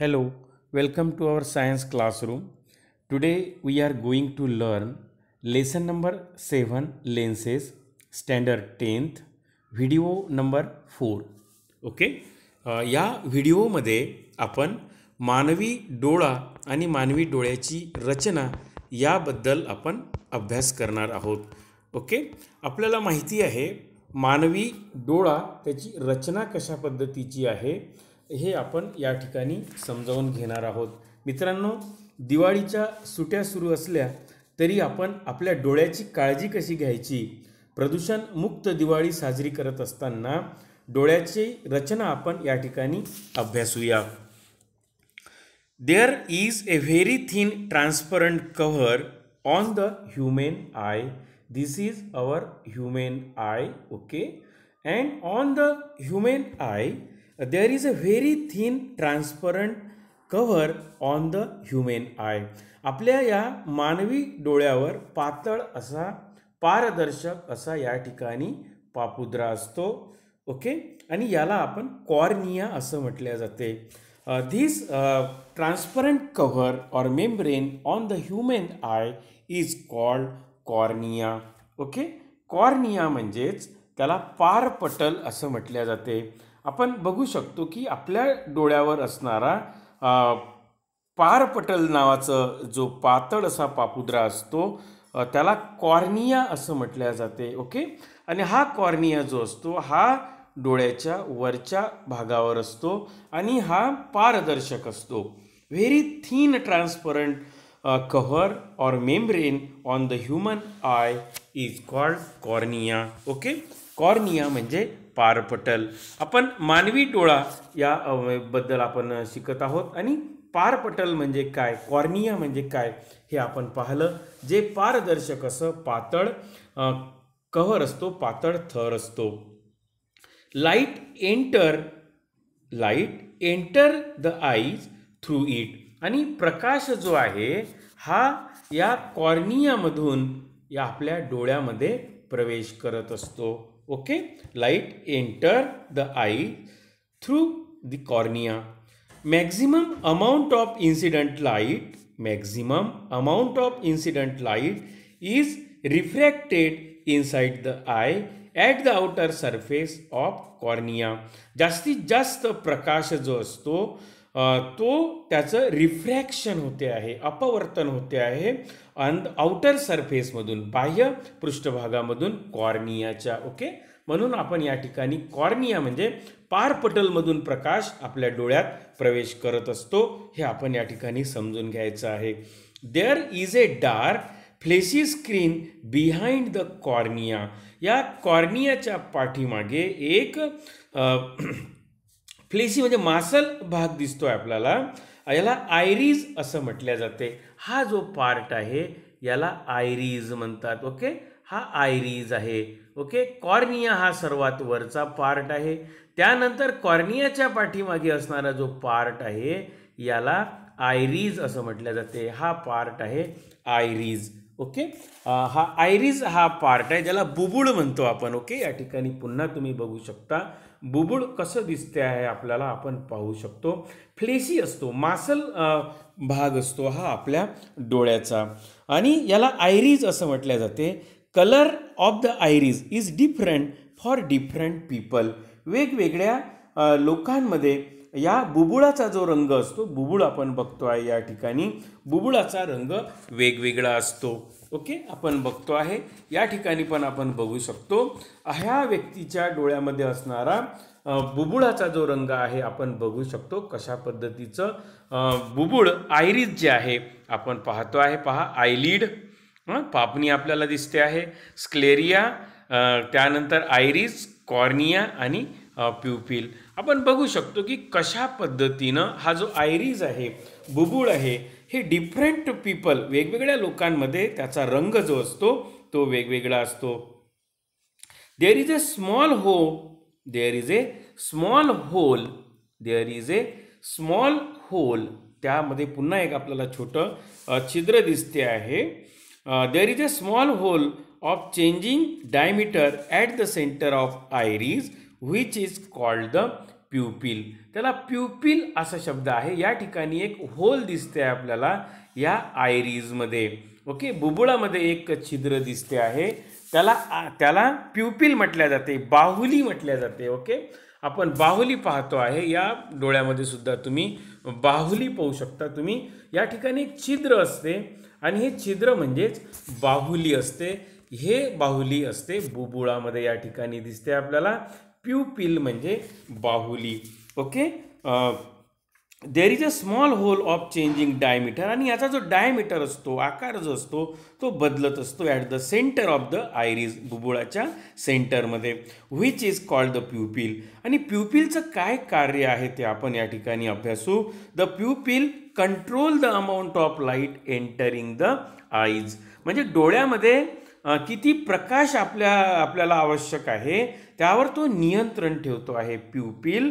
Hello, welcome to our science classroom. Today we are going to learn lesson number 7 lenses standard 10th video number four okay या व्हिडिओमध्ये आपण मानवी डोळा आणि मानवी डोळ्याची रचना याबद्दल आपण अभ्यास करणार आहोत. ओके आपल्याला माहिती आहे मानवी डोळा त्याची रचना कशा पद्धतीची आहे? हे आपण या ठिकाणी समजावून घेणार आहोत. मित्रांनो दिवाळीच्या सुट्या सुरू असल्या तरी आपण आपल्या डोळ्याची काळजी कशी घ्यायची? प्रदूषण मुक्त दिवाळी साजरी करत असताना डोळ्याची रचना आपण या ठिकाणी अभ्यासूया. There is a very thin transparent cover on the human eye this is our human eye okay and on the human eye there is a very thin transparent cover on the human eye आपल्या या मानवी डोळ्यावर पातळ असा पारदर्शक असा या ठिकाणी पापुद्रा असतो. ओके आणि याला आपण कॉर्निया असं म्हटल्या जाते. This transparent cover or membrane on the human eye is called cornea okay cornea म्हणजेच त्याला पारपटल असं म्हटल्या जाते. आपण बघू शकतो की आपल्या डोळ्यावर असणारा पारपटल नावाचं जो पातळ असा पापुद्रा असतो त्याला कॉर्निया असं म्हटल्या जाते ओके? आणि हा कॉर्निया जो असतो हा डोळ्याच्या वरच्या भागावर असतो आणि हा पारदर्शक असतो. Very thin transparent cover or membrane on the human eye is called cornea okay? Cornea म्हणजे पारपटल. आपण मानवी डोळा या बद्दल आपण शिकत आहोत. आणि पारपटल म्हणजे काय? कॉर्निया म्हणजे काय? हे आपण पाहिलं. जे पारदर्शक असं पातळ कव्हर असतो पातळ थर असतो. Light enter light enter the eyes through it आणि प्रकाश जो आहे हा या कॉर्नियामधून या आपल्या डोळ्यामध्ये प्रवेश करत असतो. okay light enter the eye through the cornea maximum amount of incident light maximum amount of incident light is refracted inside the eye at the outer surface of cornea जास्तीत जास्त प्रकाश जो असतो अ, तो त्याचं रिफ्रॅक्शन होते आहे अपवर्तन होते आहे अन आउटर सरफेसमधून बाह्य पृष्ठभागामधून कॉर्नियाच्या ओके म्हणून आपण या ठिकाणी कॉर्निया म्हणजे पारपटलमधून प्रकाश आपल्या डोळ्यात प्रवेश करत असतो हे आपण या ठिकाणी समजून घ्यायचं आहे. There is a dark fleshy screen behind the cornea या कॉर्नियाच्या पाठीमागे एक अ, फ्लेसी म्हणजे मासल भाग दिसतोय आपल्याला. याला आयरीज असं म्हटल्या जाते. हा जो पार्ट आहे याला आयरीज म्हणतात ओके? हा आयरीज आहे ओके? कॉर्निया हा सर्वात वरचा पार्ट आहे. त्यानंतर कॉर्नियाच्या पाठीमागे असणारा जो पार्ट आहे याला आयरीज असं म्हटलं जाते. हा पार्ट आहे आयरीज. ओके? हा आयरीज हा पार्ट आहे ज्याला बुबुळ म्हणतो आपण ओके? या ठिकाणी पुन्हा तुम्ही बघू शकता. बुबुळ कसं दिसते आहे आपल्याला आपण पाहू शकतो. फ्लेसी असतो मासल भाग असतो हा आपल्या डोळ्याचा. आणि याला आयरीज असं म्हटलं जाते. Colour of the iris is different for different people वेगवेगळ्या लोकांमध्ये या बुबुळाचा जो रंग असतो बुबुळ आपण बघतो आहे या ठिकाणी. बुबुळाचा रंग वेगवेगळा असतो. ओके? आपण बघतो आहे. या ठिकाणी पण आपण बघू शकतो. ह्या व्यक्तीच्या डोळ्यामध्ये असणारा बुबुळाचा जो रंग आहे आपण बघू शकतो. कशा पद्धतीचं बुबुळ आयरीज जे आहे आपण पाहतो आहे. पहा आयलीड पापणी आपल्याला दिसते आहे. स्क्लेरिया त्यानंतर आयरिस कॉर्निया आणि प्युपिल आपण बघू शकतो की कशा पद्धतीनं हा जो आयरीज आहे बुबुळ आहे हे डिफरंट पीपल वेगवेगळ्या लोकांमध्ये त्याचा रंग जो असतो तो वेगवेगळा असतो. There is a small hole there is a small hole there is a small hole त्यामध्ये पुन्हा एक आपल्याला छोटं छिद्र दिसते आहे. There is a small hole of changing diameter at the centre of iris which is called the pupil त्याला pupil असा शब्द आहे. या ठिकाणी एक होल दिसते आपल्याला या आयरीजमध्ये ओके बुबुळामध्ये एक छिद्र दिसते आहे. त्याला त्याला प्युपिल म्हटल्या जाते. बाहुली म्हटल्या जाते. ओके आपण बाहुली पाहतो आहे. या डोळ्यामध्ये सुद्धा तुम्ही बाहुली पाहू शकता तुम्ही. या ठिकाणी एक छिद्र असते. आणि हे छिद्र म्हणजेच बाहुली असते. हे बाहुली असते. बुबुळामध्ये या ठिकाणी दिसते आपल्याला. प्युपिल म्हणजे बाहुली. Okay there is a small hole of changing diameter आणि याचा जो डायमीटर असतो आकार जो असतो तो बदलत असतो at the centre of the iris बुबुळाच्या सेंटरमध्ये which is called the pupil आणि प्युपिलचं काय कार्य आहे ते आपण या ठिकाणी अभ्यासू. The pupil control the amount of light entering the eyes म्हणजे डोळ्यामध्ये uh, किती प्रकाश आपल्या आपल्याला आवश्यक आहे त्यावर तो नियंत्रण ठेवतो आहे pupil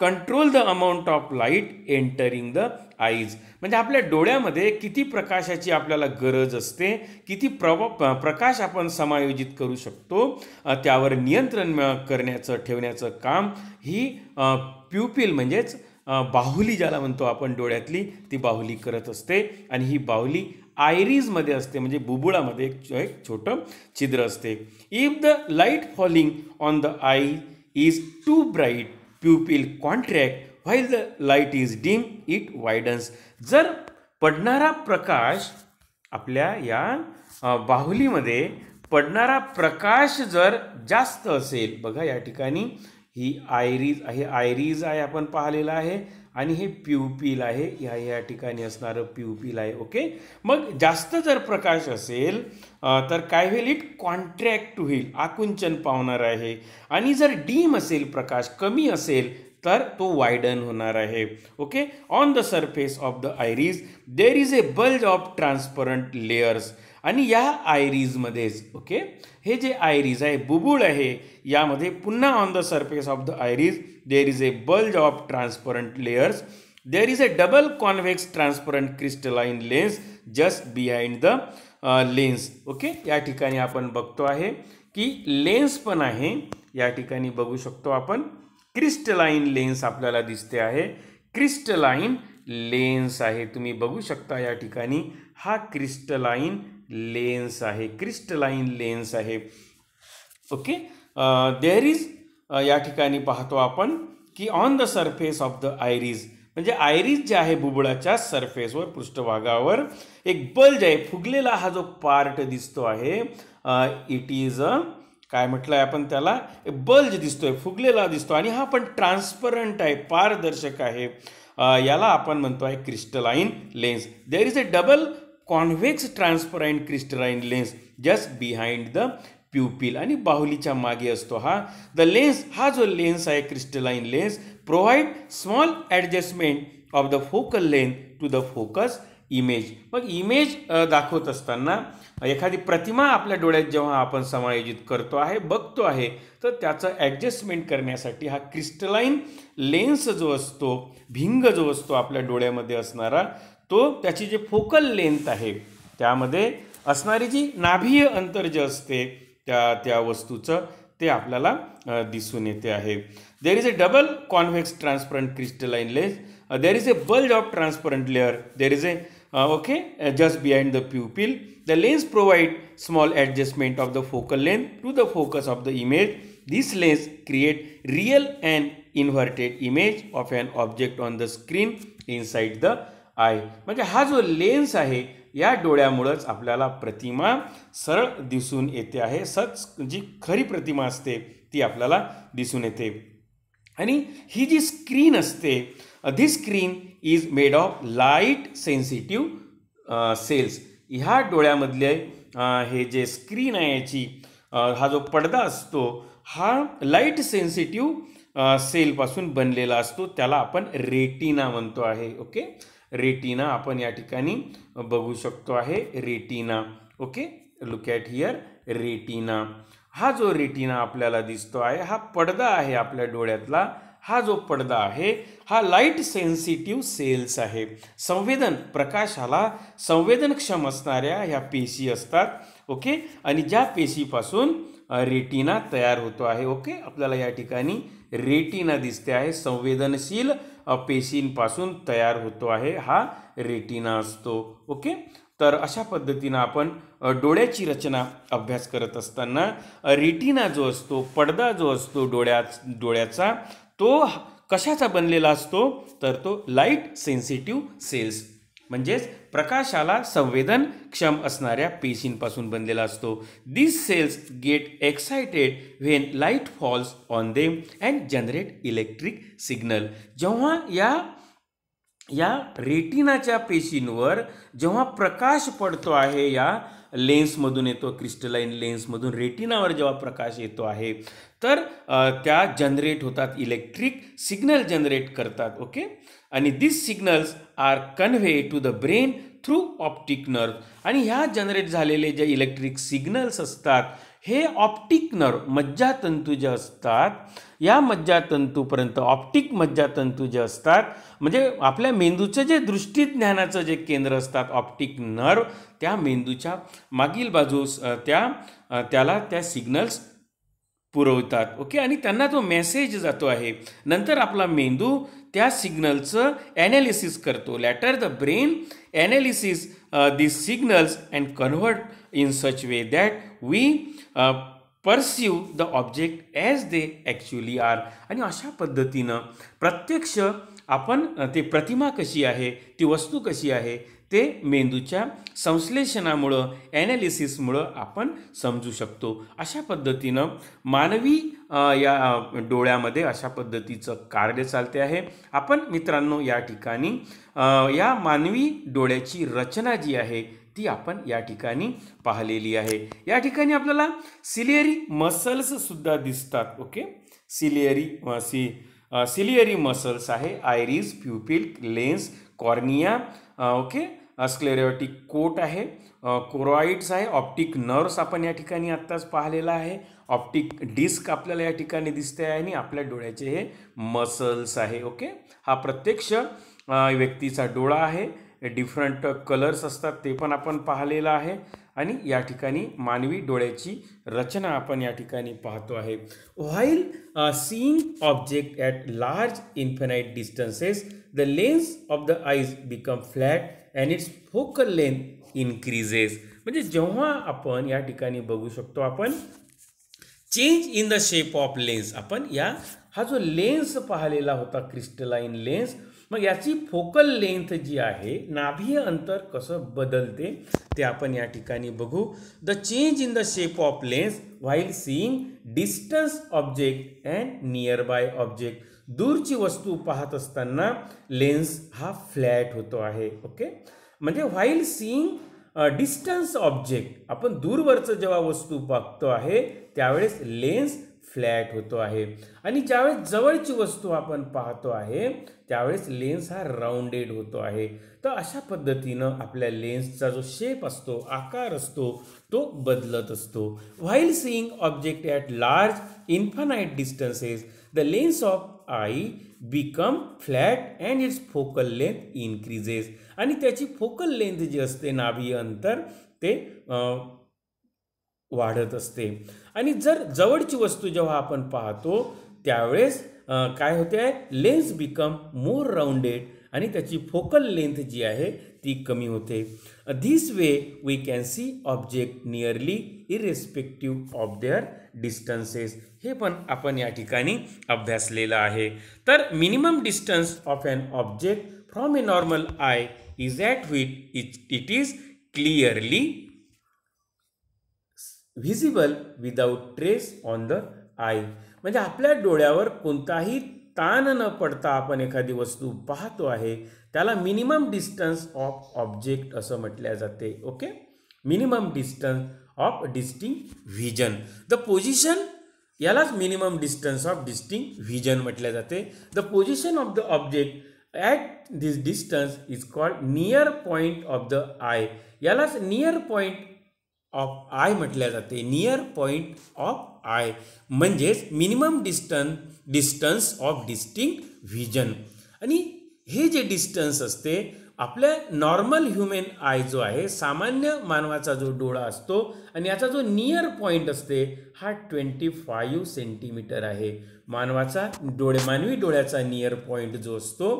control the amount of light entering the eyes म्हणजे आपल्या डोळ्यामध्ये किती प्रकाशाची आपल्याला गरज असते किती प्रव प्रकाश आपण समायोजित करू शकतो त्यावर नियंत्रण करण्याचं ठेवण्याचं काम ही प्युपिल म्हणजेच बाहुली ज्याला म्हणतो आपण डोळ्यातली ती बाहुली करत असते. आणि ही बाहुली आयरीजमध्ये असते म्हणजे बुबुळामध्ये एक एक छोटं छिद्र असते. If the light falling on the eye is too bright pupil contract while the light is dim it widens जर पडणारा प्रकाश आपल्या या बाहुलीमध्ये पडणारा प्रकाश जर जास्त असेल बघा या ठिकाणी ही आयरीज आहे आयरीज आहे आपण पाहिलेलं आहे. आणि हे प्युपिल आहे. ह्या या ठिकाणी असणारं प्युपिल आहे. ओके मग जास्त जर प्रकाश असेल तर काय होईल? इट कॉन्ट्रॅक्ट होईल. आकुंचन पावणार आहे. आणि जर डीम असेल प्रकाश कमी असेल तर तो वायडन होणार आहे. Okay on the surface of the iris there is a bulge of transparent layers आणि या आयरीजमध्येच ओके हे जे आयरीज आहे बुबुळ आहे यामध्ये पुन्हा on the surface of the iris there is a bulge of transparent layers there is a double convex transparent crystalline lens just behind the lens okay या ठिकाणी आपण बघतो आहे की लेन्स पण आहे. या ठिकाणी बघू शकतो आपण. क्रिस्टलाइन लेन्स आपल्याला दिसते आहे. क्रिस्टलाइन लेन्स आहे. तुम्ही बघू शकता या ठिकाणी. हा क्रिस्टलाइन लेन्स आहे क्रिस्टलाईन लेन्स आहे. ओके? देअर इज या ठिकाणी पाहतो आपण की on the surface of the iris म्हणजे आयरीज जे आहे बुबुळाच्या सरफेसवर पृष्ठभागावर एक बल्ज आहे फुगलेला हा जो पार्ट दिसतो आहे इट इज अ काय म्हटलं आहे आपण त्याला? बल्ज दिसतोय फुगलेला दिसतो आणि हा पण ट्रान्सपरंट आहे पारदर्शक आहे. याला आपण म्हणतो आहे crystalline lens there is a double convex transparent crystalline lens just behind the pupil आणि बाहुलीच्या मागे असतो हा. द लेन्स हा जो लेन्स आहे crystalline lens provide small adjustment of the focal length to the focus image मग इमेज दाखवत असताना एखादी प्रतिमा आपल्या डोळ्यात जेव्हा आपण समायोजित करतो आहे बघतो आहे तर त्याचं ॲडजस्टमेंट करण्यासाठी हा क्रिस्टलाइन लेन्स जो असतो भिंग जो असतो आपल्या डोळ्यामध्ये असणारा तो त्याची जे फोकल लेंथ आहे त्यामध्ये असणारी जी नाभीय अंतर जे असते त्या त्या वस्तूचं ते आपल्याला दिसून येते आहे. There is a double convex transparent crystalline lens there is a bulge of transparent layer there is a okay just behind the pupil the lens provide small adjustment of the focal length to the focus of the image this lens create real and inverted image of an object on the screen inside the आहे. म्हणजे हा जो lens आहे या डोळ्यामुळंच आपल्याला प्रतिमा सरळ दिसून येते आहे. सच जी खरी प्रतिमा असते ती आपल्याला दिसून येते. आणि ही जी स्क्रीन असते this screen is made of light sensitive cells ह्या डोळ्यामधले हे जे स्क्रीन आहे याची हा जो पडदा असतो हा लाइट सेन्सिटिव्ह सेलपासून बनलेला असतो. त्याला आपण रेटिना म्हणतो आहे. ओके रेटिना आपण या ठिकाणी बघू शकतो आहे. Retina okay? Look at here retina. हा जो रेटिना आपल्याला दिसतो आहे हा पडदा आहे आपल्या डोळ्यातला. हा जो पडदा आहे हा लाइट सेन्सिटिव्ह सेल्स आहे. संवेदन प्रकाशाला संवेदनक्षम असणाऱ्या ह्या पेशी असतात ओके? आणि ज्या पेशीपासून रेटिना तयार होतो आहे ओके? आपल्याला या ठिकाणी रेटिना दिसते आहे संवेदनशील पेशींपासून तयार होतो आहे हा रेटिना असतो. ओके तर अशा पद्धतीनं आपण डोळ्याची रचना अभ्यास करत असताना रेटिना जो असतो पडदा जो असतो डोळ्या डोळ्याचा तो कशाचा बनलेला असतो? तर तो लाइट सेन्सिटिव्ह सेल्स म्हणजेच प्रकाशाला संवेदनक्षम असणाऱ्या पेशींपासून बनलेला असतो. This cells get excited when light falls on them and generate electric signal जेव्हा या या रेटिनाच्या पेशींवर जेव्हा प्रकाश पडतो आहे या लेन्समधून येतो क्रिस्टलाईन लेन्समधून रेटिनावर जेव्हा प्रकाश येतो आहे तर त्या जनरेट होतात इलेक्ट्रिक सिग्नल जनरेट करतात ओके? आणि this signals are convey to the brain through optic nerve आणि ह्या जनरेट झालेले जे इलेक्ट्रिक सिग्नल्स असतात हे ऑप्टिक नर्व मज्जातंतू जे असतात या मज्जातंतूपर्यंत ऑप्टिक मज्जातंतू जे असतात म्हणजे आपल्या मेंदूचं जे दृष्टीज्ञानाचं जे केंद्र असतात ऑप्टिक नर्व त्या मेंदूच्या मागील बाजूस त्या त्याला त्या सिग्नल्स पुरवतात. ओके आणि त्यांना तो मेसेज जातो आहे नंतर आपला मेंदू त्या सिग्नलचं ॲनालिसिस करतो. Later the brain analysis this signals and convert in such way that we perceive the object as they actually are आणि अशा पद्धतीनं प्रत्यक्ष आपण ते प्रतिमा कशी आहे ती वस्तू कशी आहे ते मेंदूच्या संश्लेषणामुळं ॲनालिसिसमुळं आपण समजू शकतो. अशा पद्धतीनं मानवी या डोळ्यामध्ये अशा पद्धतीचं कार्य चालते आहे. आपण मित्रांनो या ठिकाणी या मानवी डोळ्याची रचना जी आहे ती आपण या ठिकाणी पाहिलेली आहे. या ठिकाणी आपल्याला सिलियरी मसल्ससुद्धा दिसतात okay ciliary c ciliary muscles आहे. Iris pupil lens cornea okay sclerotic coat आहे. कोरॉइड्स आहे. ऑप्टिक नर्व्स आपण या ठिकाणी आत्ताच पाहिलेला आहे. ऑप्टिक डिस्क आपल्याला या ठिकाणी दिसते आहे आणि आपल्या डोळ्याचे हे मसल्स आहे ओके हा प्रत्यक्ष व्यक्तीचा डोळा आहे. डिफरंट कलर्स असतात ते पण आपण पाहिलेलं आहे. आणि या ठिकाणी मानवी डोळ्याची रचना आपण या ठिकाणी पाहतो आहे. While seeing object at large infinite distances the lens of the eyes become flat and its focal length increases म्हणजे जेव्हा आपण या ठिकाणी बघू शकतो आपण change in the shape of lens आपण या हा जो लेन्स पाहिलेला होता क्रिस्टलाईन लेन्स मग याची फोकल लेंथ जी आहे नाभीय अंतर कसं बदलते ते आपण या ठिकाणी बघू. The change in the shape of lens while seeing distance object and nearby object दूरची वस्तू पाहत असताना लेन्स हा फ्लॅट होतो आहे ओके? म्हणजे व्हाईल सीईंग डिस्टन्स ऑब्जेक्ट आपण दूरवरचं जेव्हा वस्तू बघतो आहे त्यावेळेस लेन्स फ्लॅट होतो आहे. आणि ज्यावेळेस जवळची वस्तू आपण पाहतो आहे त्यावेळेस लेन्स हा राऊंडेड होतो आहे. तर अशा पद्धतीनं आपल्या लेन्सचा जो शेप असतो आकार असतो तो बदलत असतो. While seeing object at large infinite distances the lens of eye become flat and its focal length increases आणि त्याची फोकल लेंथ जी असते नाभी अंतर ते वाढत असते. आणि जर जवळची वस्तू जेव्हा आपण पाहतो त्यावेळेस काय होते? आहे लेन्स बिकम मोर राऊंडेड आणि त्याची फोकल लेंथ जी आहे ती कमी होते. This way we can see object nearly irrespective of their distances हे पण आपण या ठिकाणी अभ्यासलेलं आहे. तर minimum distance of an object from a normal eye is at which it it is clearly visible without trace on the eye म्हणजे आपल्या डोळ्यावर कोणताही ताण न पडता आपण एखादी वस्तू पाहतो आहे त्याला मिनिमम डिस्टन्स ऑफ ऑब्जेक्ट असं म्हटल्या जाते okay? Minimum distance of distinct vision the position यालाच minimum distance of distinct vision म्हटल्या जाते. The position of the object at this distance is called near point of the eye यालाच near point of eye म्हटल्या जाते. Near point of eye म्हणजेच minimum distance distance of distinct vision आणि हे जे distance असते आपल्या नॉर्मल ह्युमन आय जो आहे सामान्य मानवाचा जो डोळा असतो आणि याचा जो नियर पॉईंट असते हा ट्वेंटी फाईव्ह सेंटीमीटर आहे. मानवाचा डोळे मानवी डोळ्याचा नियर पॉईंट जो असतो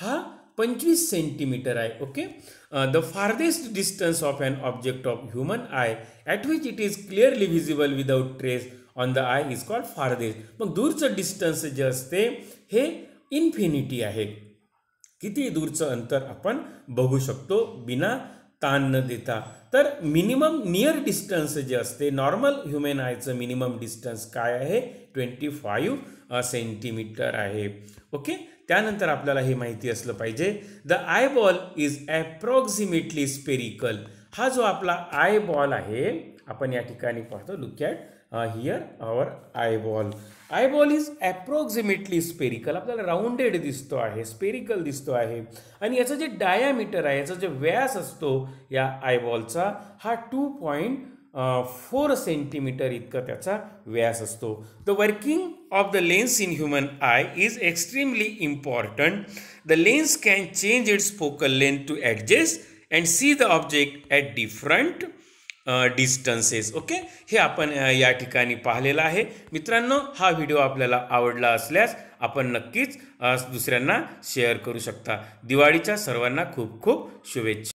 हा पंचवीस सेंटीमीटर आहे. Okay the farthest distance of an object of human eye at which it is clearly visible without trace on the eye is called farthest मग दूरचं डिस्टन्स जे असते हे इन्फिनिटी आहे. किती दूरचं अंतर आपण बघू शकतो बिना ताण न देता. तर मिनिमम नियर डिस्टन्स जे असते नॉर्मल ह्युमन आयचं मिनिमम डिस्टन्स काय आहे? ट्वेंटी फाईव्ह सेंटीमीटर आहे. ओके त्यानंतर आपल्याला हे माहिती असलं पाहिजे. The eyeball is approximately spherical हा जो आपला आय बॉल आहे आपण या ठिकाणी पाहतो. Look at here our eyeball eyeball is approximately spherical आपल्याला राऊंडेड दिसतो आहे स्पेरिकल दिसतो आहे. आणि याचं जे डायामीटर आहे याचा जे व्यास असतो या आयबॉलचा हा टू पॉईंट फोर सेंटीमीटर इतका त्याचा व्यास असतो. The working of the lens in human eye is extremely important the lens can change its focal length to adjust and see the object at different distances okay हे आपण uh, या ठिकाणी पाहिलेलं आहे. मित्रांनो हा व्हिडिओ आपल्याला आवडला असल्यास आपण नक्कीच uh, दुसऱ्यांना शेअर करू शकता. दिवाळीच्या सर्वांना खूप खूप शुभेच्छा.